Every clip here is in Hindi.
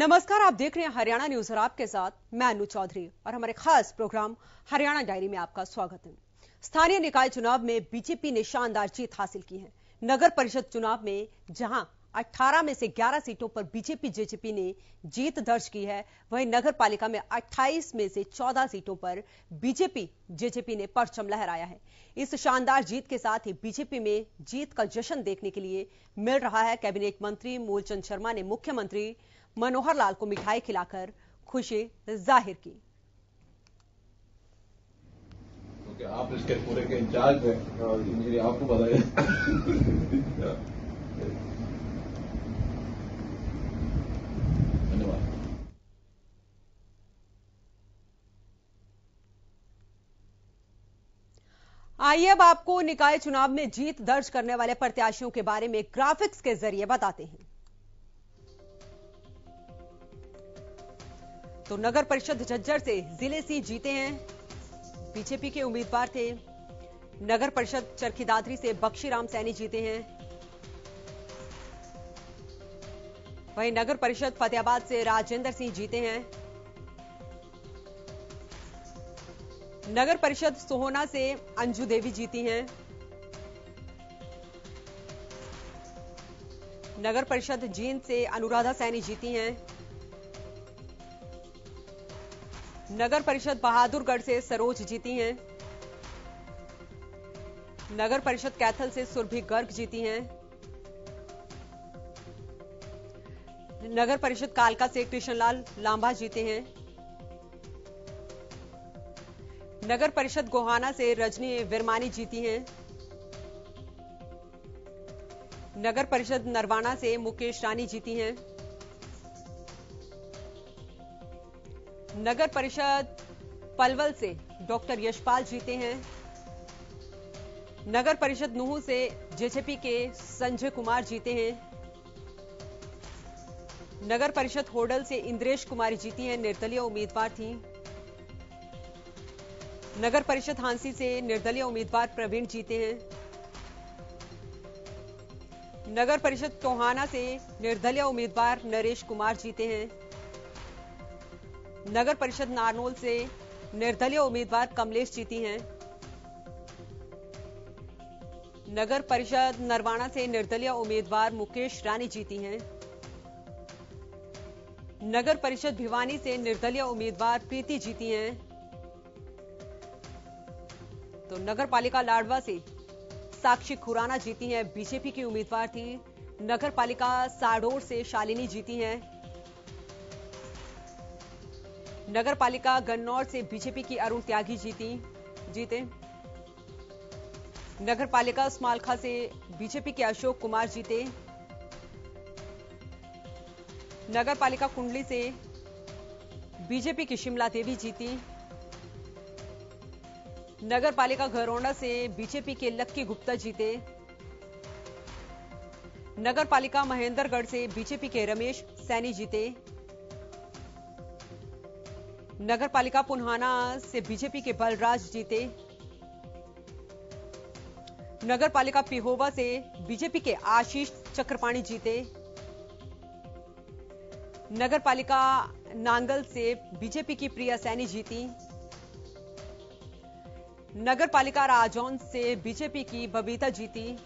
नमस्कार, आप देख रहे हैं हरियाणा न्यूज़ और आपके साथ मैं अनु चौधरी और हमारे खास प्रोग्राम हरियाणा डायरी में आपका स्वागत है। स्थानीय निकाय चुनाव में बीजेपी ने शानदार जीत हासिल की है। नगर परिषद चुनाव में जहाँ 18 में से 11 सीटों पर बीजेपी जेजेपी ने जीत दर्ज की है, वहीं नगर पालिका में 28 में से 14 सीटों पर बीजेपी जेजेपी ने परचम लहराया है। इस शानदार जीत के साथ ही बीजेपी में जीत का जश्न देखने के लिए मिल रहा है। कैबिनेट मंत्री मूलचंद शर्मा ने मुख्यमंत्री मनोहर लाल को मिठाई खिलाकर खुशी ज़ाहिर की। आप इसके पूरे के इंचार्ज हैं और आपको धन्यवाद। आइए अब आपको निकाय चुनाव में जीत दर्ज करने वाले प्रत्याशियों के बारे में ग्राफिक्स के ज़रिए बताते हैं। तो नगर परिषद झज्जर से ज़िले से जीते हैं। बीजेपी के उम्मीदवार थे। नगर परिषद चरखी दादरी से बख्शीराम सैनी जीते हैं। वहीं नगर परिषद फतेहाबाद से राजेंद्र सिंह जीते हैं। नगर परिषद सोहना से अंजू देवी जीती हैं। नगर परिषद जींद से अनुराधा सैनी जीती हैं। नगर परिषद बहादुरगढ़ से सरोज जीती हैं। नगर परिषद कैथल से सुरभि गर्ग जीती हैं। नगर परिषद कालका से कृष्णलाल लांबा जीते हैं। नगर परिषद गोहाना से रजनी विरमानी जीती हैं। नगर परिषद नरवाना से मुकेश रानी जीती हैं। नगर परिषद पलवल से डॉक्टर यशपाल जीते हैं। नगर परिषद नूह से जेजेपी के संजय कुमार जीते हैं। नगर परिषद होडल से इंद्रेश कुमारी जीती हैं, निर्दलीय उम्मीदवार थी। नगर परिषद हांसी से निर्दलीय उम्मीदवार प्रवीण जीते हैं। नगर परिषद टोहाना से निर्दलीय उम्मीदवार नरेश कुमार जीते हैं। नगर परिषद नारनोल से निर्दलीय उम्मीदवार कमलेश जीती हैं। नगर परिषद नरवाना से निर्दलीय उम्मीदवार मुकेश रानी जीती हैं। नगर परिषद भिवानी से निर्दलीय उम्मीदवार प्रीति जीती हैं। तो नगर पालिका लाडवा से साक्षी खुराना जीती हैं। बीजेपी की उम्मीदवार थी। नगर पालिका साडोर से शालिनी जीती हैं। नगर पालिका गन्नौर से बीजेपी की अरुण त्यागी जीती, जीते। नगर पालिका स्मालखा से बीजेपी के अशोक कुमार जीते। नगर पालिका कुंडली से बीजेपी की शिमला देवी जीती। नगर पालिका घरौंडा से बीजेपी के लक्की गुप्ता जीते। नगर पालिका महेंद्रगढ़ से बीजेपी के रमेश सैनी जीते। नगर पालिका पुनहाना से बीजेपी के बलराज जीते। नगर पालिका पिहोवा से बीजेपी के आशीष चक्रपाणी जीते। नगर पालिका नांगल से बीजेपी की प्रिया सैनी जीती। नगर पालिका राजौन से बीजेपी की बबीता जीती।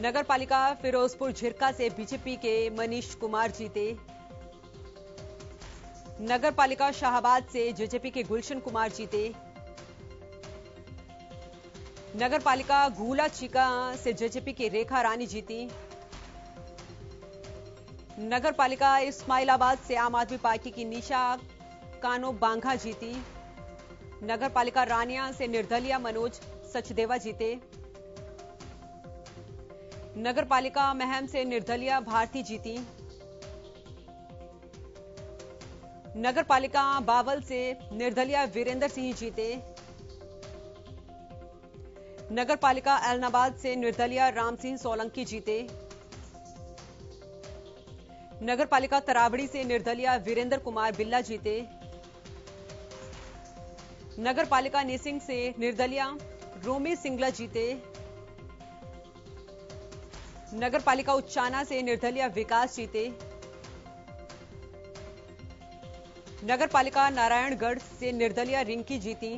नगर पालिका फिरोजपुर झिरका से बीजेपी के मनीष कुमार जीते। नगर पालिका शाहबाद से जेजेपी के गुलशन कुमार जीते। नगर पालिका गूला चिका से जेजेपी की रेखा रानी जीती। नगर पालिका इस्माइलाबाद से आम आदमी पार्टी की निशा कानो बांघा जीती। नगर पालिका रानिया से निर्दलीय मनोज सचदेवा जीते। नगर पालिका महम से निर्दलीय भारती जीती। नगर पालिका बावल से निर्दलीय वीरेंद्र सिंह जीते। नगर पालिका एलनाबाद से निर्दलीय राम सिंह सोलंकी जीते। नगर पालिका तरावड़ी से निर्दलीय वीरेंद्र कुमार बिल्ला जीते। नगर पालिका निसिंग से निर्दलीय रोमी सिंगला जीते। नगर पालिका उच्चाना से निर्दलीय विकास जीते। नगर पालिका नारायणगढ़ से निर्दलीय रिंकी जीती।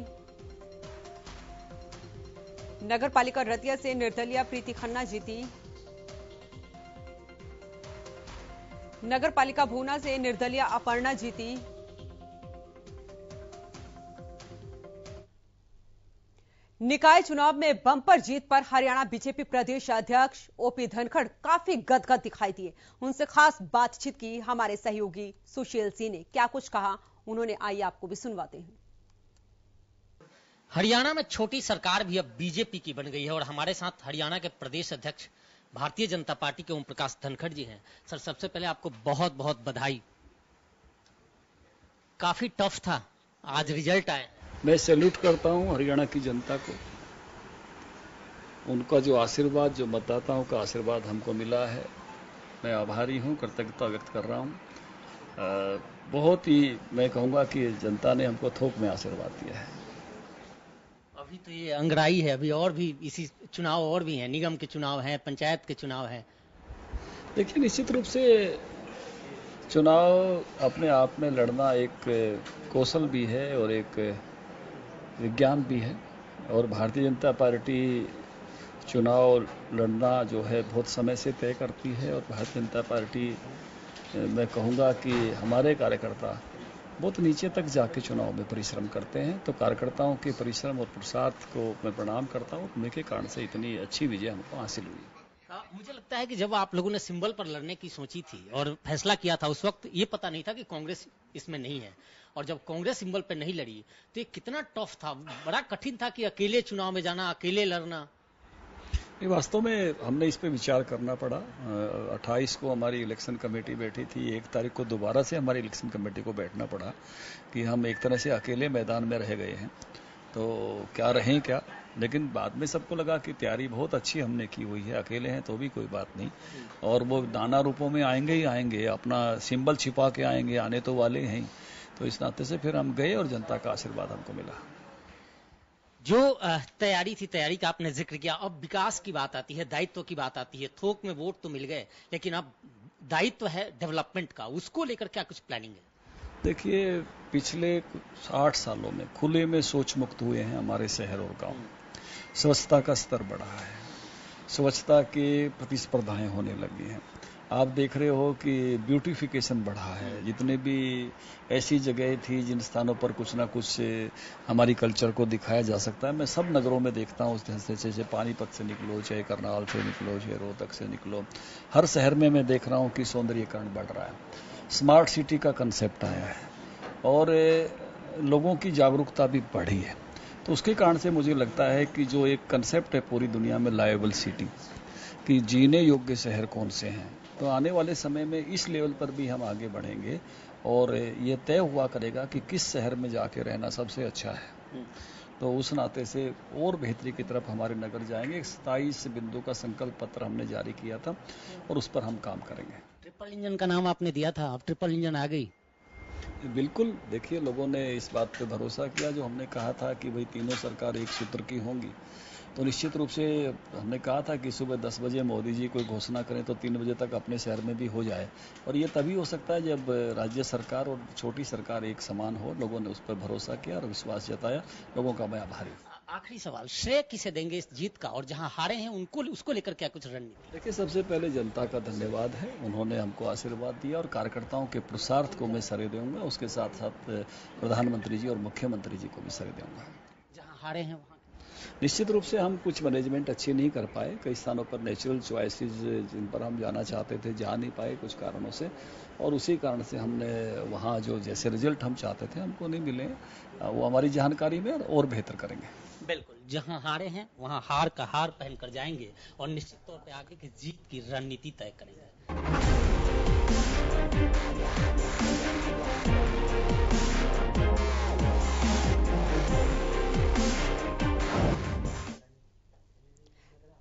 नगर पालिका रतिया से निर्दलीय प्रीति खन्ना जीती। नगर पालिका भूना से निर्दलीय अपर्णा जीती। निकाय चुनाव में बम्पर जीत पर हरियाणा बीजेपी प्रदेश अध्यक्ष ओपी धनखड़ काफ़ी गदगद दिखाई दिए। उनसे खास बातचीत की हमारे सहयोगी सुशील सिंह ने। क्या कुछ कहा? उन्होंने आइए आपको भी सुनवाते हैं। हरियाणा में छोटी सरकार भी अब बीजेपी की बन गई है और हमारे साथ हरियाणा के प्रदेश अध्यक्ष भारतीय जनता पार्टी के ओम प्रकाश धनखड़ जी हैं। सर, सबसे पहले आपको बहुत बहुत बधाई। काफ़ी टफ था। आज रिज़ल्ट आए। मैं सैल्यूट करता हूँ हरियाणा की जनता को। उनका जो आशीर्वाद जो मतदाताओं का आशीर्वाद हमको मिला है मैं आभारी हूँ कृतज्ञता व्यक्त कर रहा हूँ। बहुत ही मैं कहूँगा कि जनता ने हमको थोक में आशीर्वाद दिया है। अभी तो ये अंगड़ाई है अभी और भी इसी चुनाव और भी हैं निगम के चुनाव हैं पंचायत के चुनाव हैं। देखिए निश्चित रूप से चुनाव अपने आप में लड़ना एक कौशल भी है और एक विज्ञान भी है और भारतीय जनता पार्टी चुनाव लड़ना जो है बहुत समय से तय करती है और भारतीय जनता पार्टी मैं कहूँगा कि हमारे कार्यकर्ता बहुत नीचे तक जाके चुनाव में परिश्रम करते हैं। तो कार्यकर्ताओं के परिश्रम और पुरुषार्थ को मैं प्रणाम करता हूँ। उनके कारण से इतनी अच्छी विजय हमको हासिल हुई। मुझे लगता है कि जब आप लोगों ने सिंबल पर लड़ने की सोची थी और फैसला किया था उस वक्त, ये पता नहीं था कि कांग्रेस इसमें नहीं है। और जब कांग्रेस सिंबल पर नहीं लड़ी तो ये कितना टफ था। बड़ा कठिन था कि अकेले चुनाव में जाना, अकेले लड़ना। नहीं, वास्तव में हमने इस पे विचार करना पड़ा। 28 को हमारी इलेक्शन कमेटी बैठी थी, एक तारीख को दोबारा से हमारी इलेक्शन कमेटी को बैठना पड़ा कि हम एक तरह से अकेले मैदान में रह गए हैं। तो क्या रहें क्या? लेकिन बाद में सबको लगा कि तैयारी बहुत अच्छी हमने की हुई है अकेले हैं तो भी कोई बात नहीं। और वो नाना रूपों में आएँगे ही आएँगे अपना सिंबल छिपा के आएँगे आने तो वाले हैं तो इस नाते से फिर हम गए और जनता का आशीर्वाद हमको मिला। जो तैयारी थी तैयारी का आपने ज़िक्र किया अब विकास की बात आती है दायित्व की बात आती है थोक में वोट तो मिल गए लेकिन अब दायित्व है डेवलपमेंट का उसको लेकर क्या कुछ प्लानिंग है? देखिए पिछले आठ सालों में खुले में सोच मुक्त हुए हैं हमारे शहर और गाँव। स्वच्छता का स्तर बढ़ा है। स्वच्छता के प्रतिस्पर्धाएँ होने लगी हैं। आप देख रहे हो कि ब्यूटिफिकेशन बढ़ा है। जितने भी ऐसी जगह थी, जिन स्थानों पर कुछ ना कुछ हमारी कल्चर को दिखाया जा सकता है, मैं सब नगरों में देखता हूँ, उस जैसे जैसे पानीपत से निकलो, चाहे करनाल से निकलो, चाहे रोहतक से निकलो। हर शहर में मैं देख रहा हूँ कि सौंदर्यकरण बढ़ रहा है। स्मार्ट सिटी का कंसेप्ट आया है। और लोगों की जागरूकता भी बढ़ी है। तो उसके कारण से मुझे लगता है कि जो एक कंसेप्ट है पूरी दुनिया में लाइबल सिटी कि जीने योग्य शहर कौन से हैं? तो आने वाले समय में इस लेवल पर भी हम आगे बढ़ेंगे और ये तय हुआ करेगा कि किस शहर में जाके रहना सबसे अच्छा है। तो उस नाते से और बेहतरी की तरफ़ हमारे नगर जाएँगे। सताईस बिंदु का संकल्प पत्र हमने जारी किया था और उस पर हम काम करेंगे। ट्रिपल इंजन का नाम आपने दिया था अब ट्रिपल इंजन आ गई। बिल्कुल, देखिए, लोगों ने इस बात पे भरोसा किया जो हमने कहा था कि भाई तीनों सरकार एक सूत्र की होंगी। तो निश्चित रूप से हमने कहा था कि सुबह दस बजे मोदी जी कोई घोषणा करें तो तीन बजे तक अपने शहर में भी हो जाए। और ये तभी हो सकता है जब राज्य सरकार और छोटी सरकार एक समान हो, लोगों ने उस पर भरोसा किया और विश्वास जताया। लोगों का मैं आभारी आखिरी सवाल श्रेय किसे देंगे इस जीत का? और जहाँ हारे हैं उनको उसको लेकर क्या कुछ रणनीति? देखिए सबसे पहले जनता का धन्यवाद है। उन्होंने हमको आशीर्वाद दिया और कार्यकर्ताओं के पुरुषार्थ को मैं सरे दूँगा उसके साथ साथ प्रधानमंत्री जी और मुख्यमंत्री जी को भी सरे दूँगा जहाँ हारे हैं वहाँ निश्चित रूप से हम कुछ मैनेजमेंट अच्छे नहीं कर पाए। कई स्थानों पर नेचुरल चॉइसेस जिन पर हम जाना चाहते थे जा नहीं पाए कुछ कारणों से। और उसी कारण से हमने वहाँ जो जैसे रिज़ल्ट हम चाहते थे हमको नहीं मिले। वो हमारी जानकारी में और बेहतर करेंगे। बिल्कुल जहाँ हारे हैं वहाँ हार का हार पहनकर जाएँगे और निश्चित तौर पर आगे की जीत की रणनीति तय करेंगे।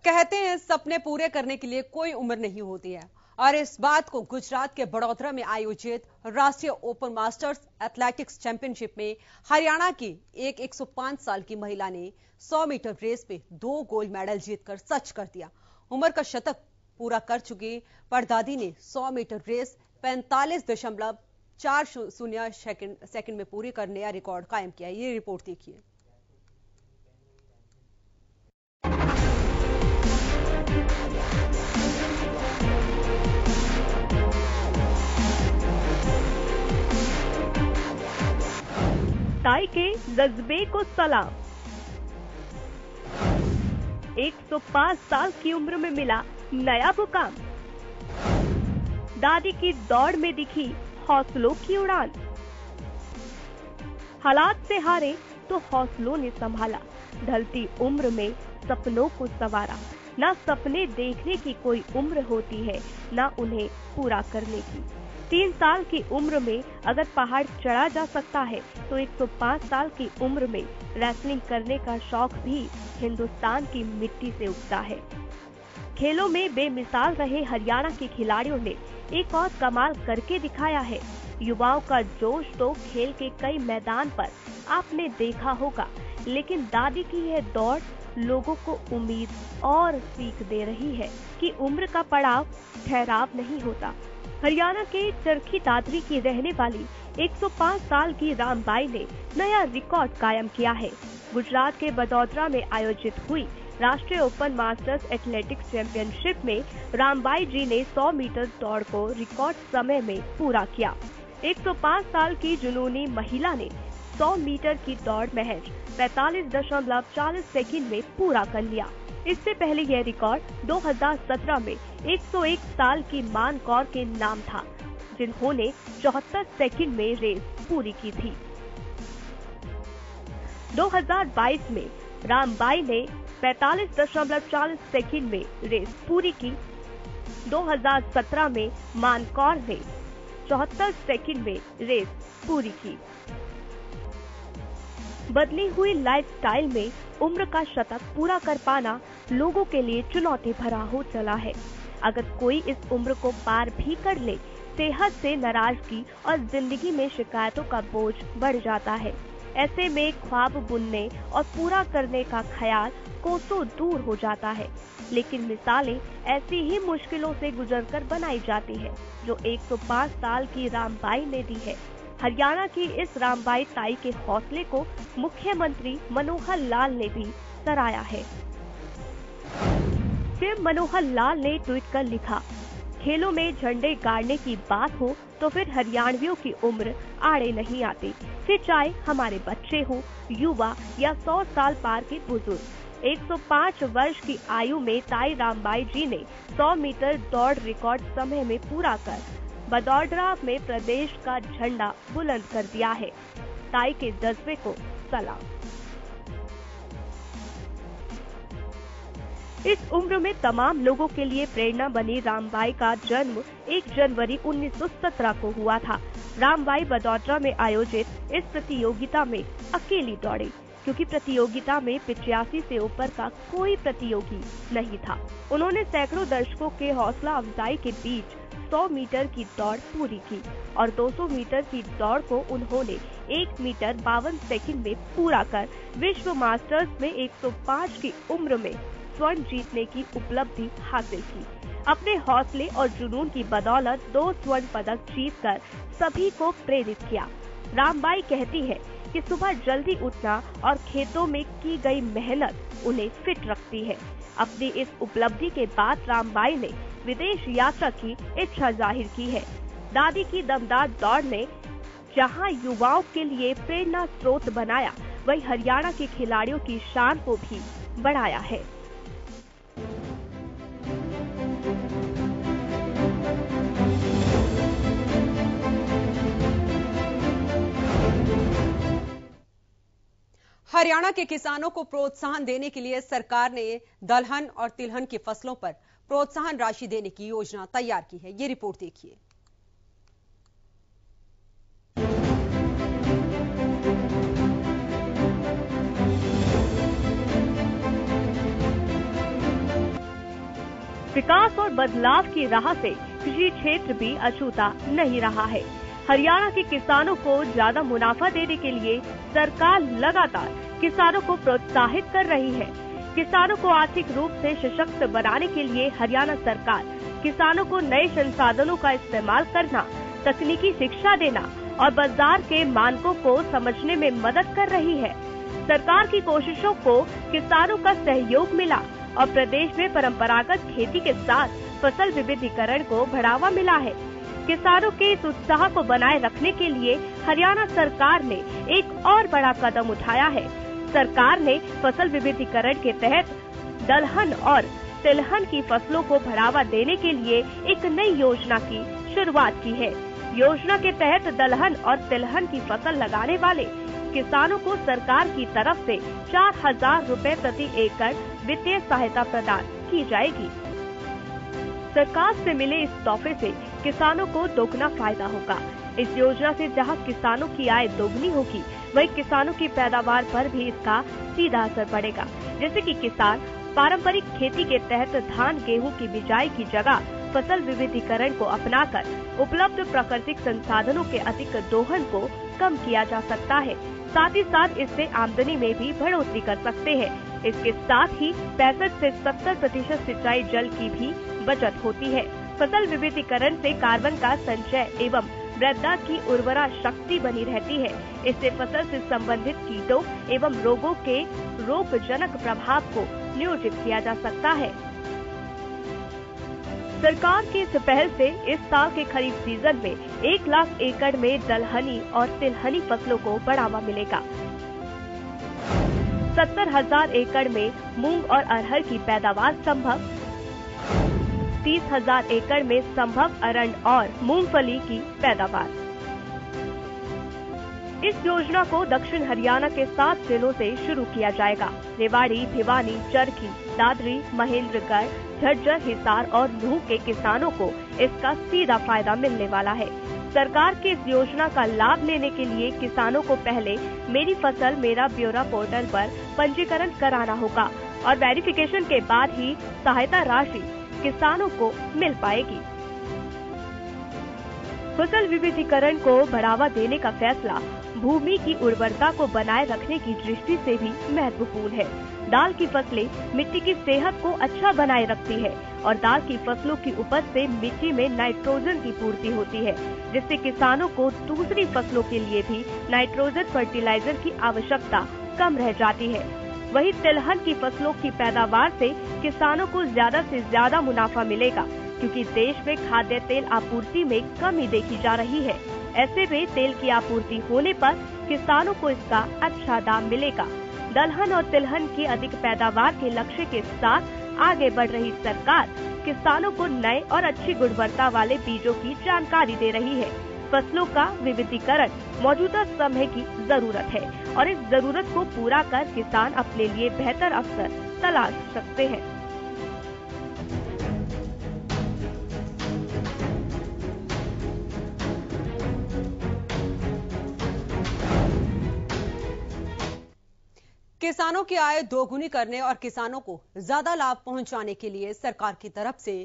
कहते हैं सपने पूरे करने के लिए कोई उम्र नहीं होती है। और इस बात को गुजरात के बड़ोदरा में आयोजित राष्ट्रीय ओपन मास्टर्स एथलेटिक्स चैंपियनशिप में हरियाणा की एक 105 साल की महिला ने 100 मीटर रेस में दो गोल्ड मेडल जीतकर सच कर दिया। उम्र का शतक पूरा कर चुकी परदादी ने 100 मीटर रेस पैंतालीस दशमलव चार शून्य सेकंड में पूरी कर नया रिकॉर्ड कायम किया। ये रिपोर्ट देखिए। के जज्बे को सलाम। 105 साल की उम्र में मिला नया मुकाम। दादी की दौड़ में दिखी हौसलों की उड़ान। हालात से हारे तो हौसलों ने संभाला। ढलती उम्र में सपनों को सवारा। ना सपने देखने की कोई उम्र होती है, ना उन्हें पूरा करने की। तीन साल की उम्र में अगर पहाड़ चढ़ा जा सकता है तो 105 साल की उम्र में रेसलिंग करने का शौक भी हिंदुस्तान की मिट्टी से उगता है। खेलों में बेमिसाल रहे हरियाणा के खिलाड़ियों ने एक और कमाल करके दिखाया है। युवाओं का जोश तो खेल के कई मैदान पर आपने देखा होगा, लेकिन दादी की यह दौड़ लोगों को उम्मीद और सीख दे रही है कि उम्र का पड़ाव ठहराव नहीं होता। हरियाणा के चरखी दादरी की रहने वाली 105 साल की रामबाई ने नया रिकॉर्ड कायम किया है। गुजरात के बदौदरा में आयोजित हुई राष्ट्रीय ओपन मास्टर्स एथलेटिक्स चैंपियनशिप में रामबाई जी ने 100 मीटर दौड़ को रिकॉर्ड समय में पूरा किया। 105 साल की जुनूनी महिला ने 100 मीटर की दौड़ महज पैतालीस दशमलव चालीस सेकेंड में पूरा कर लिया। इससे पहले यह रिकॉर्ड 2017 में 101 साल की मान कौर के नाम था, जिन्होंने चौहत्तर सेकंड में रेस पूरी की थी। 2022 में रामबाई ने पैतालीस दशमलव चालीस सेकेंड में रेस पूरी की। 2017 में मानकौर ने चौहत्तर सेकंड में रेस पूरी की। बदली हुई लाइफस्टाइल में उम्र का शतक पूरा कर पाना लोगों के लिए चुनौती भरा हो चला है। अगर कोई इस उम्र को पार भी कर ले, सेहत से नाराज़गी और ज़िंदगी में शिकायतों का बोझ बढ़ जाता है। ऐसे में ख्वाब बुनने और पूरा करने का ख्याल कोसों दूर हो जाता है। लेकिन मिसालें ऐसी ही मुश्किलों से गुजरकर बनाई जाती है, जो 105 साल की रामबाई ने दी है। हरियाणा की इस रामबाई ताई के हौसले को मुख्यमंत्री मनोहर लाल ने भी सराया है। फिर मनोहर लाल ने ट्वीट कर लिखा, खेलों में झंडे गाड़ने की बात हो तो फिर हरियाणवियों की उम्र आड़े नहीं आती। फिर चाहे हमारे बच्चे हो, युवा या सौ साल पार के बुज़ुर्ग। 105 वर्ष की आयु में ताई रामबाई जी ने 100 मीटर दौड़ रिकॉर्ड समय में पूरा कर बदौडरा में प्रदेश का झंडा बुलंद कर दिया है। ताई के जज्बे को सलाम। इस उम्र में तमाम लोगों के लिए प्रेरणा बनी रामबाई का जन्म 1 जनवरी 1917 को हुआ था। रामबाई बदौदरा में आयोजित इस प्रतियोगिता में अकेली दौड़े, क्योंकि प्रतियोगिता में पिचासी से ऊपर का कोई प्रतियोगी नहीं था। उन्होंने सैकड़ों दर्शकों के हौसला अफजाई के बीच 100 मीटर की दौड़ पूरी की और 200 मीटर की दौड़ को उन्होंने एक मीटर बावन सेकंड में पूरा कर विश्व मास्टर्स में 105 की उम्र में स्वर्ण जीतने की उपलब्धि हासिल की। अपने हौसले और जुनून की बदौलत दो स्वर्ण पदक जीतकर सभी को प्रेरित किया। रामबाई कहती है कि सुबह जल्दी उठना और खेतों में की गई मेहनत उन्हें फिट रखती है। अपनी इस उपलब्धि के बाद रामबाई ने विदेश यात्रा की इच्छा ज़ाहिर की है। दादी की दमदार दौड़ ने जहाँ युवाओं के लिए प्रेरणा स्रोत बनाया, वही हरियाणा के खिलाड़ियों की शान को भी बढ़ाया है। हरियाणा के किसानों को प्रोत्साहन देने के लिए सरकार ने दलहन और तिलहन की फ़सलों पर प्रोत्साहन राशि देने की योजना तैयार की है। ये रिपोर्ट देखिए। विकास और बदलाव की राह से कृषि क्षेत्र भी अछूता नहीं रहा है। हरियाणा के किसानों को ज़्यादा मुनाफा देने के लिए सरकार लगातार किसानों को प्रोत्साहित कर रही है। किसानों को आर्थिक रूप से सशक्त बनाने के लिए हरियाणा सरकार किसानों को नए संसाधनों का इस्तेमाल करना, तकनीकी शिक्षा देना और बाज़ार के मानकों को समझने में मदद कर रही है। सरकार की कोशिशों को किसानों का सहयोग मिला और प्रदेश में परंपरागत खेती के साथ फ़सल विविधीकरण को बढ़ावा मिला है। किसानों के इस उत्साह को बनाए रखने के लिए हरियाणा सरकार ने एक और बड़ा कदम उठाया है। सरकार ने फ़सल विविधीकरण के तहत दलहन और तिलहन की फ़सलों को बढ़ावा देने के लिए एक नई योजना की शुरुआत की है। योजना के तहत दलहन और तिलहन की फ़सल लगाने वाले किसानों को सरकार की तरफ़ से चार हज़ार रूपए प्रति एकड़ वित्तीय सहायता प्रदान की जाएगी। सरकार से मिले इस तोहफे से किसानों को दोगुना फ़ायदा होगा। इस योजना से जहाँ किसानों की आय दोगुनी होगी, वहीं किसानों की पैदावार पर भी इसका सीधा असर पड़ेगा। जैसे कि किसान पारंपरिक खेती के तहत धान, गेहूँ की बिजाई की जगह फ़सल विविधीकरण को अपनाकर उपलब्ध प्राकृतिक संसाधनों के अधिक दोहन को कम किया जा सकता है। साथ ही साथ इससे आमदनी में भी बढ़ोतरी कर सकते हैं। इसके साथ ही पैंसठ से 70 प्रतिशत सिंचाई जल की भी बचत होती है। फ़सल विविधीकरण से कार्बन का संचय एवं वृद्धा की उर्वरा शक्ति बनी रहती है। इससे फ़सल से संबंधित कीटों एवं रोगों के रोगजनक प्रभाव को नियोजित किया जा सकता है। सरकार की इस पहल से इस साल के खरीफ सीज़न में एक लाख एकड़ में दलहनी और तिलहनी फ़सलों को बढ़ावा मिलेगा। सत्तर हज़ार एकड़ में मूंग और अरहर की पैदावार संभव। तीस हज़ार एकड़ में संभव अरंड और मूंगफली की पैदावार। इस योजना को दक्षिण हरियाणा के सात जिलों से शुरू किया जाएगा। रेवाड़ी, भिवानी, चरखी, दादरी, महेंद्रगढ़, झज्जर, हिसार और नूह के किसानों को इसका सीधा फ़ायदा मिलने वाला है। सरकार की इस योजना का लाभ लेने के लिए किसानों को पहले मेरी फ़सल, मेरा ब्यौरा पोर्टल पर पंजीकरण कराना होगा और वेरिफिकेशन के बाद ही सहायता राशि किसानों को मिल पाएगी। फ़सल विविधीकरण को बढ़ावा देने का फैसला, भूमि की उर्वरता को बनाए रखने की दृष्टि से भी महत्वपूर्ण है। दाल की फ़सलें मिट्टी की सेहत को अच्छा बनाए रखती है और दाल की फ़सलों की उपज से मिट्टी में नाइट्रोजन की पूर्ति होती है, जिससे किसानों को दूसरी फ़सलों के लिए भी नाइट्रोजन फर्टिलाइज़र की आवश्यकता कम रह जाती है। वहीं तिलहन की फ़सलों की पैदावार से किसानों को ज़्यादा से ज़्यादा मुनाफा मिलेगा, क्योंकि देश में खाद्य तेल आपूर्ति में कमी देखी जा रही है। ऐसे में तेल की आपूर्ति होने पर किसानों को इसका अच्छा दाम मिलेगा। दलहन और तिलहन की अधिक पैदावार के लक्ष्य के साथ आगे बढ़ रही सरकार किसानों को नए और अच्छी गुणवत्ता वाले बीजों की जानकारी दे रही है। फ़सलों का विविधीकरण मौजूदा समय की ज़रूरत है और इस ज़रूरत को पूरा कर किसान अपने लिए बेहतर अवसर तलाश सकते हैं। किसानों की आय दोगुनी करने और किसानों को ज़्यादा लाभ पहुँचाने के लिए सरकार की तरफ़ से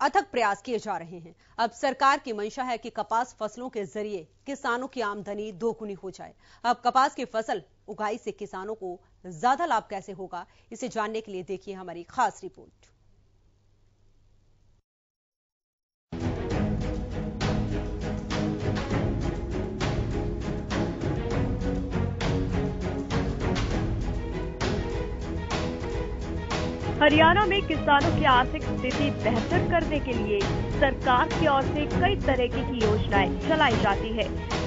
अथक प्रयास किए जा रहे हैं। अब सरकार की मंशा है कि कपास फ़सलों के ज़रिए किसानों की आमदनी दोगुनी हो जाए। अब कपास की फ़सल उगाई से किसानों को ज़्यादा लाभ कैसे होगा, इसे जानने के लिए देखिए हमारी खास रिपोर्ट। हरियाणा में किसानों की आर्थिक स्थिति बेहतर करने के लिए सरकार की ओर से कई तरीके की योजनाएँ चलाई जाती है।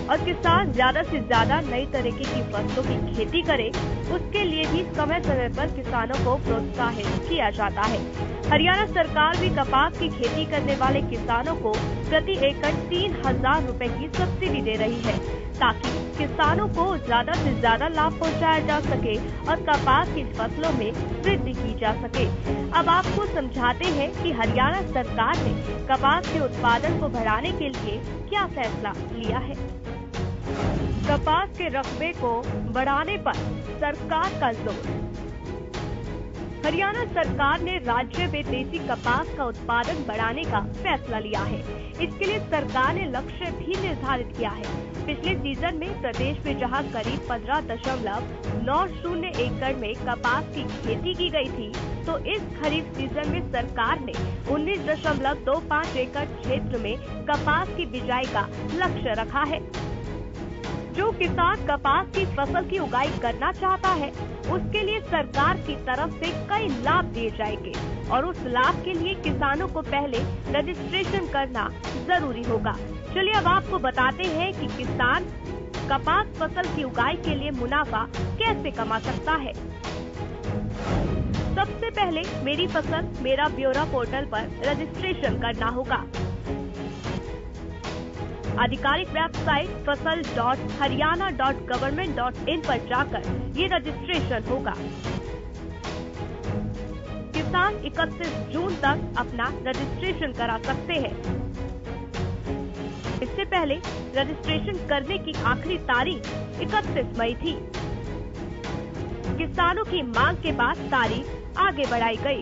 और किसान ज़्यादा से ज़्यादा नई तरीके की फ़सलों की खेती करे, उसके लिए भी समय समय पर किसानों को प्रोत्साहित किया जाता है। हरियाणा सरकार भी कपास की खेती करने वाले किसानों को प्रति एकड़ तीन हज़ार रूपए की सब्सिडी दे रही है। ताकि किसानों को ज़्यादा से ज़्यादा लाभ पहुँचाया जा सके और कपास की फ़सलों में वृद्धि की जा सके। अब आपको समझाते हैं कि हरियाणा सरकार ने कपास के उत्पादन को बढ़ाने के लिए क्या फैसला लिया है। कपास के रकबे को बढ़ाने पर सरकार का ज़ोर। हरियाणा सरकार ने राज्य में देसी कपास का उत्पादन बढ़ाने का फैसला लिया है। इसके लिए सरकार ने लक्ष्य भी निर्धारित किया है। पिछले सीज़न में प्रदेश में जहाँ करीब पंद्रह दशमलव नौ शून्य एकड़ में कपास की खेती की गई थी तो इस खरीफ सीज़न में सरकार ने उन्नीस दशमलव दो पाँच एकड़ क्षेत्र में कपास की बिजाई का लक्ष्य रखा है। जो किसान कपास की फ़सल की उगाई करना चाहता है, उसके लिए सरकार की तरफ़ से कई लाभ दिए जाएँगे और उस लाभ के लिए किसानों को पहले रजिस्ट्रेशन करना ज़रूरी होगा। चलिए अब आपको बताते हैं कि किसान कपास फ़सल की उगाई के लिए मुनाफा कैसे कमा सकता है। सबसे पहले मेरी फ़सल मेरा ब्यौरा पोर्टल पर रजिस्ट्रेशन करना होगा। आधिकारिक website fasal dot Haryana dot government dot in पर जाकर ये रजिस्ट्रेशन होगा। किसान 31 जून तक अपना रजिस्ट्रेशन करा सकते हैं। इससे पहले रजिस्ट्रेशन करने की आखिरी तारीख 31 मई थी। किसानों की मांग के बाद तारीख आगे बढ़ाई गई।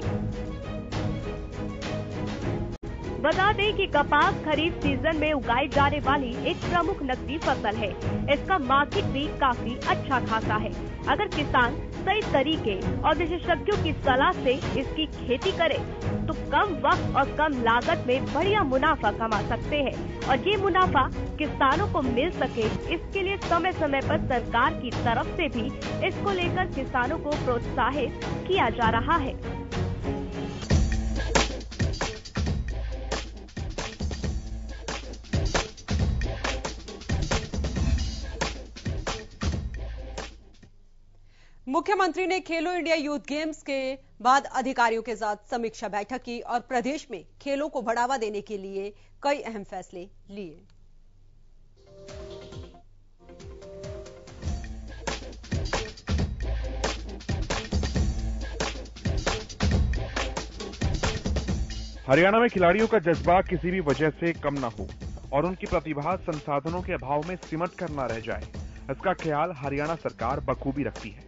बता दें कि कपास खरीफ सीज़न में उगाई जाने वाली एक प्रमुख नकदी फ़सल है। इसका मार्केट भी काफ़ी अच्छा खासा है। अगर किसान सही तरीके और विशेषज्ञों की सलाह से इसकी खेती करे तो कम वक्त और कम लागत में बढ़िया मुनाफा कमा सकते हैं। और ये मुनाफा किसानों को मिल सके, इसके लिए समय समय पर सरकार की तरफ़ से भी इसको लेकर किसानों को प्रोत्साहित किया जा रहा है। मुख्यमंत्री ने खेलो इंडिया यूथ गेम्स के बाद अधिकारियों के साथ समीक्षा बैठक की और प्रदेश में खेलों को बढ़ावा देने के लिए कई अहम फैसले लिए। हरियाणा में खिलाड़ियों का जज्बा किसी भी वजह से कम न हो और उनकी प्रतिभा संसाधनों के अभाव में सिमट कर न रह जाए। इसका ख्याल हरियाणा सरकार बखूबी रखती है।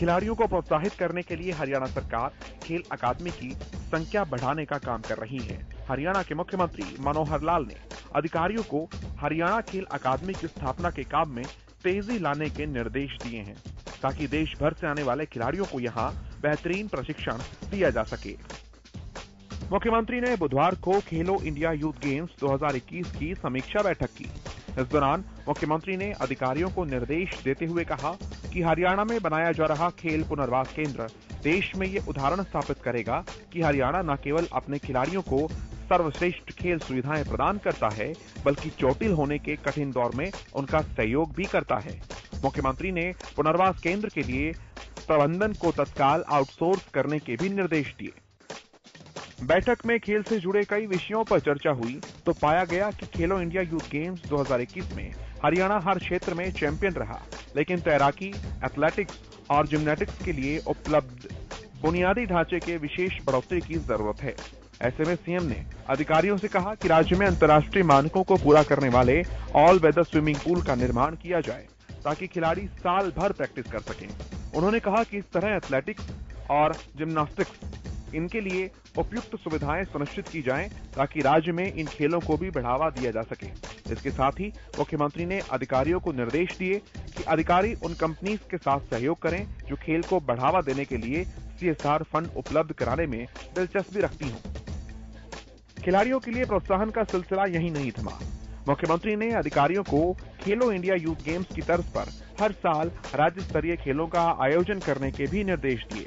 खिलाड़ियों को प्रोत्साहित करने के लिए हरियाणा सरकार खेल अकादमी की संख्या बढ़ाने का काम कर रही है। हरियाणा के मुख्यमंत्री मनोहर लाल ने अधिकारियों को हरियाणा खेल अकादमी की स्थापना के काम में तेज़ी लाने के निर्देश दिए हैं, ताकि देश भर से आने वाले खिलाड़ियों को यहाँ बेहतरीन प्रशिक्षण दिया जा सके। मुख्यमंत्री ने बुधवार को खेलो इंडिया यूथ गेम्स 2021 की समीक्षा बैठक की। इस दौरान मुख्यमंत्री ने अधिकारियों को निर्देश देते हुए कहा कि हरियाणा में बनाया जा रहा खेल पुनर्वास केंद्र देश में ये उदाहरण स्थापित करेगा कि हरियाणा न केवल अपने खिलाड़ियों को सर्वश्रेष्ठ खेल सुविधाएँ प्रदान करता है, बल्कि चोटिल होने के कठिन दौर में उनका सहयोग भी करता है। मुख्यमंत्री ने पुनर्वास केंद्र के लिए प्रबंधन को तत्काल आउटसोर्स करने के भी निर्देश दिए। बैठक में खेल से जुड़े कई विषयों पर चर्चा हुई तो पाया गया कि खेलो इंडिया यूथ गेम्स 2021 में हरियाणा हर क्षेत्र में चैंपियन रहा, लेकिन तैराकी एथलेटिक्स और जिम्नेटिक्स के लिए उपलब्ध बुनियादी ढांचे के विशेष बढ़ोतरी की ज़रूरत है। ऐसे में सीएम ने अधिकारियों से कहा कि राज्य में अंतर्राष्ट्रीय मानकों को पूरा करने वाले ऑल वेदर स्विमिंग पूल का निर्माण किया जाए, ताकि खिलाड़ी साल भर प्रैक्टिस कर सकें। उन्होंने कहा कि इस तरह एथलेटिक्स और जिम्नास्टिक्स इनके लिए उपयुक्त सुविधाएँ सुनिश्चित की जाएँ ताकि राज्य में इन खेलों को भी बढ़ावा दिया जा सके। इसके साथ ही मुख्यमंत्री ने अधिकारियों को निर्देश दिए कि अधिकारी उन कंपनीज़ के साथ सहयोग करें जो खेल को बढ़ावा देने के लिए सीएसआर फंड उपलब्ध कराने में दिलचस्पी रखती हों। खिलाड़ियों के लिए प्रोत्साहन का सिलसिला यही नहीं थमा। मुख्यमंत्री ने अधिकारियों को खेलो इंडिया यूथ गेम्स की तर्ज पर हर साल राज्य स्तरीय खेलों का आयोजन करने के भी निर्देश दिए।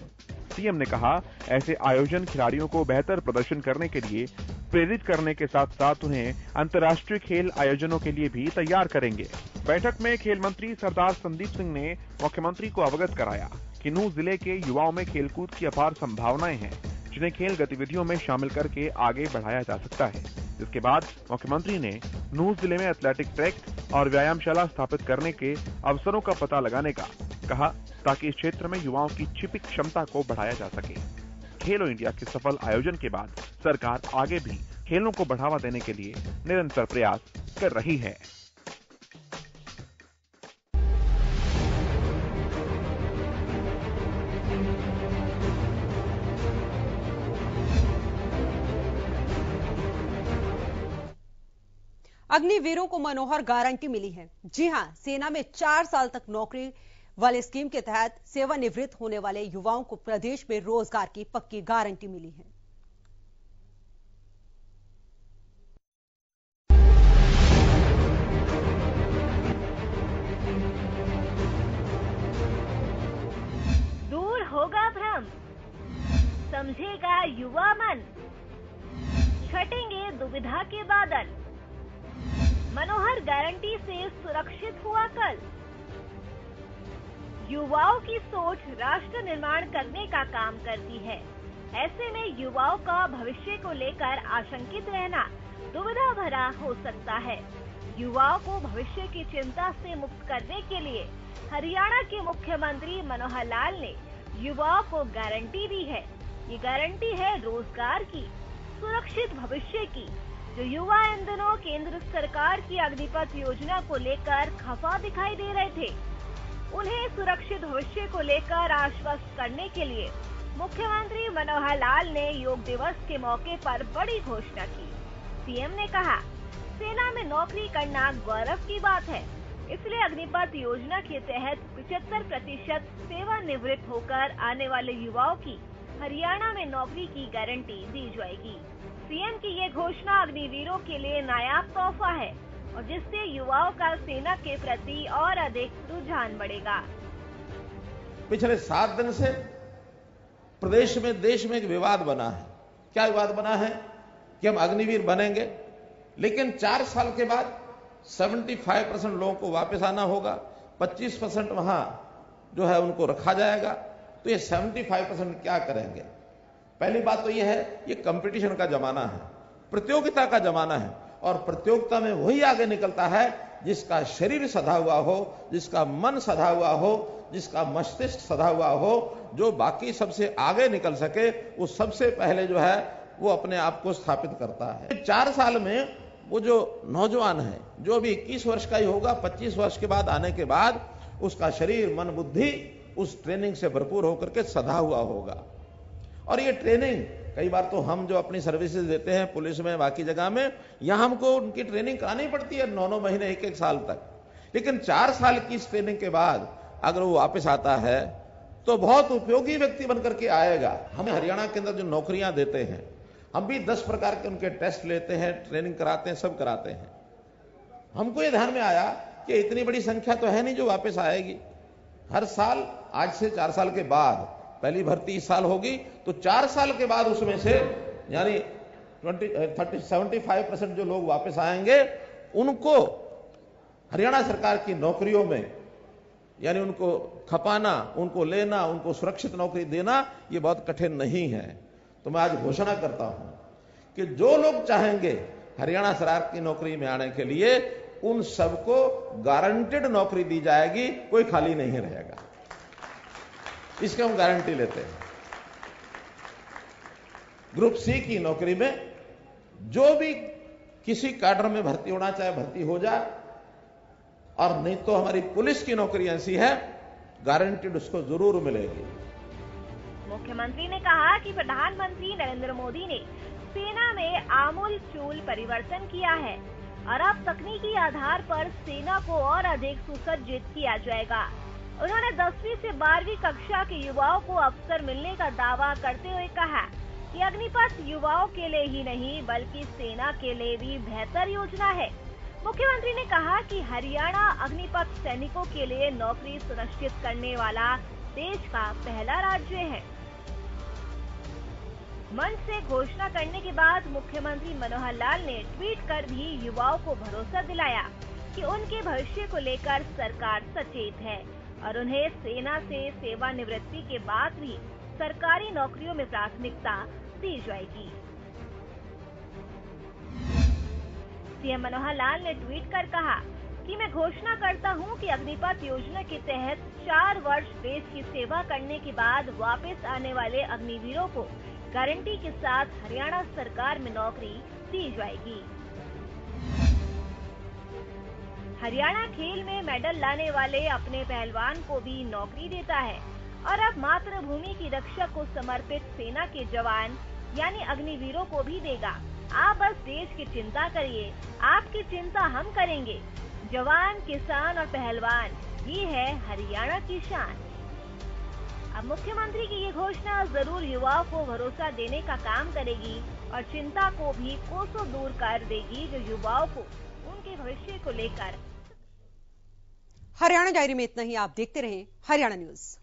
सीएम ने कहा, ऐसे आयोजन खिलाड़ियों को बेहतर प्रदर्शन करने के लिए, प्रेरित करने के साथ साथ उन्हें अंतर्राष्ट्रीय खेल आयोजनों के लिए भी तैयार करेंगे। बैठक में खेल मंत्री सरदार संदीप सिंह ने मुख्यमंत्री को अवगत कराया कि नूह ज़िले के युवाओं में खेलकूद की अपार संभावनाएँ हैं। जिन्हें खेल गतिविधियों में शामिल करके आगे बढ़ाया जा सकता है। इसके बाद मुख्यमंत्री ने नूह ज़िले में एथलेटिक ट्रैक और व्यायामशाला स्थापित करने के अवसरों का पता लगाने का कहा, ताकि इस क्षेत्र में युवाओं की छिपी क्षमता को बढ़ाया जा सके। खेलो इंडिया के सफल आयोजन के बाद सरकार आगे भी खेलों को बढ़ावा देने के लिए निरंतर प्रयास कर रही है। अग्निवीरों को मनोहर गारंटी मिली है। जी हाँ, सेना में चार साल तक नौकरी वाले स्कीम के तहत सेवानिवृत्त होने वाले युवाओं को प्रदेश में रोज़गार की पक्की गारंटी मिली है। दूर होगा भ्रम, समझेगा युवा मन। छटेंगे दुविधा के बादल। मनोहर गारंटी से सुरक्षित हुआ कल। युवाओं की सोच राष्ट्र निर्माण करने का काम करती है। ऐसे में युवाओं का भविष्य को लेकर आशंकित रहना दुविधा भरा हो सकता है। युवाओं को भविष्य की चिंता से मुक्त करने के लिए हरियाणा के मुख्यमंत्री मनोहर लाल ने युवाओं को गारंटी दी है। ये गारंटी है रोज़गार की, सुरक्षित भविष्य की जो युवा इन दिनों केंद्र सरकार की अग्निपथ योजना को लेकर खफा दिखाई दे रहे थे। उन्हें सुरक्षित भविष्य को लेकर आश्वस्त करने के लिए मुख्यमंत्री मनोहर लाल ने योग दिवस के मौके पर बड़ी घोषणा की। सीएम ने कहा, सेना में नौकरी करना गौरव की बात है। इसलिए अग्निपथ योजना के तहत 75 प्रतिशत सेवानिवृत्त होकर आने वाले युवाओं की हरियाणा में नौकरी की गारंटी दी जाएगी। सीएम की ये घोषणा अग्निवीरों के लिए नायाब तोहफा है और जिससे युवाओं का सेना के प्रति और अधिक रुझान बढ़ेगा। पिछले सात दिन से प्रदेश में, देश में एक विवाद बना है। क्या विवाद बना है? कि हम अग्निवीर बनेंगे, लेकिन चार साल के बाद 75 परसेंट लोगों को वापस आना होगा। 25 परसेंट वहाँ जो है उनको रखा जाएगा। तो ये 75 परसेंट क्या करेंगे? पहली बात तो यह है, ये कंपटीशन का जमाना है, प्रतियोगिता का जमाना है, और प्रतियोगिता में वही आगे निकलता है, जिसका शरीर सधा हुआ हो, जिसका मन सधा हुआ हो, जिसका मस्तिष्क सधा हुआ हो, जो बाकी सबसे आगे निकल सके, वो सबसे पहले जो है, वो अपने आप को स्थापित करता है। चार साल में वो जो नौजवान है, जो भी 21 वर्ष का ही होगा 25 वर्ष के बाद आने के बाद, उसका शरीर, मन, बुद्धि उस ट्रेनिंग से भरपूर होकर के सधा हुआ होगा। और ये ट्रेनिंग कई बार तो हम जो अपनी सर्विसेज़ देते हैं पुलिस में, बाकी जगह में, यहाँ हमको उनकी ट्रेनिंग करानी पड़ती है नौ नौ महीने एक एक साल तक। लेकिन चार साल की इस ट्रेनिंग के बाद अगर वो वापस आता है तो बहुत उपयोगी व्यक्ति बनकर के आएगा। हम हरियाणा के अंदर जो नौकरियाँ देते हैं, हम भी दस प्रकार के उनके टेस्ट लेते हैं ट्रेनिंग कराते हैं, सब कराते हैं। हमको ये ध्यान में आया कि इतनी बड़ी संख्या तो है नहीं जो वापस आएगी। हर साल, आज से चार साल के बाद पहली भर्ती इस साल होगी तो चार साल के बाद उसमें से, यानी twenty thirty, seventy five percent जो लोग वापस आएँगे, उनको हरियाणा सरकार की नौकरियों में, यानी उनको खपाना, उनको लेना, उनको सुरक्षित नौकरी देना, ये बहुत कठिन नहीं है। तो मैं आज घोषणा करता हूँ कि जो लोग चाहेंगे हरियाणा सरकार की नौकरी में आने के लिए, उन सबको गारंटेड नौकरी दी जाएगी, कोई खाली नहीं रहेगा। इसके हम गारंटी लेते हैं। ग्रुप सी की नौकरी में जो भी किसी काडर में भर्ती होना चाहे भर्ती हो जाए और नहीं तो हमारी पुलिस की नौकरी ऐसी है, गारंटीड उसको ज़रूर मिलेगी। मुख्यमंत्री ने कहा कि प्रधानमंत्री नरेंद्र मोदी ने सेना में आमूल चूल परिवर्तन किया है, और अब तकनीकी आधार पर सेना को और अधिक सुसज्जित किया जाएगा। उन्होंने दसवीं से बारहवीं कक्षा के युवाओं को अवसर मिलने का दावा करते हुए कहा कि अग्निपथ युवाओं के लिए ही नहीं, बल्कि सेना के लिए भी बेहतर योजना है। मुख्यमंत्री ने कहा कि हरियाणा अग्निपथ सैनिकों के लिए नौकरी सुनिश्चित करने वाला देश का पहला राज्य है। मंच से घोषणा करने के बाद मुख्यमंत्री मनोहर लाल ने ट्वीट कर भी युवाओं को भरोसा दिलाया कि उनके भविष्य को लेकर सरकार सचेत है। और उन्हें सेना से सेवानिवृत्ति के बाद भी सरकारी नौकरियों में प्राथमिकता दी जाएगी। सीएम मनोहर लाल ने ट्वीट कर कहा कि मैं घोषणा करता हूँ कि अग्निपथ योजना के तहत चार वर्ष देश की सेवा करने के बाद वापस आने वाले अग्निवीरों को गारंटी के साथ हरियाणा सरकार में नौकरी दी जाएगी। हरियाणा खेल में मेडल लाने वाले अपने पहलवान को भी नौकरी देता है। और अब मातृभूमि की रक्षा को समर्पित सेना के जवान, यानी अग्निवीरों को भी देगा। आप बस देश की चिंता करिए, आपकी चिंता हम करेंगे। जवान, किसान और पहलवान, ये है हरियाणा की शान। अब मुख्यमंत्री की ये घोषणा ज़रूर युवाओं को भरोसा देने का काम करेगी और चिंता को भी कोसों दूर कर देगी जो युवाओं को, उनके भविष्य को लेकर। हरियाणा डायरी में इतना ही। आप देखते रहें हरियाणा न्यूज़।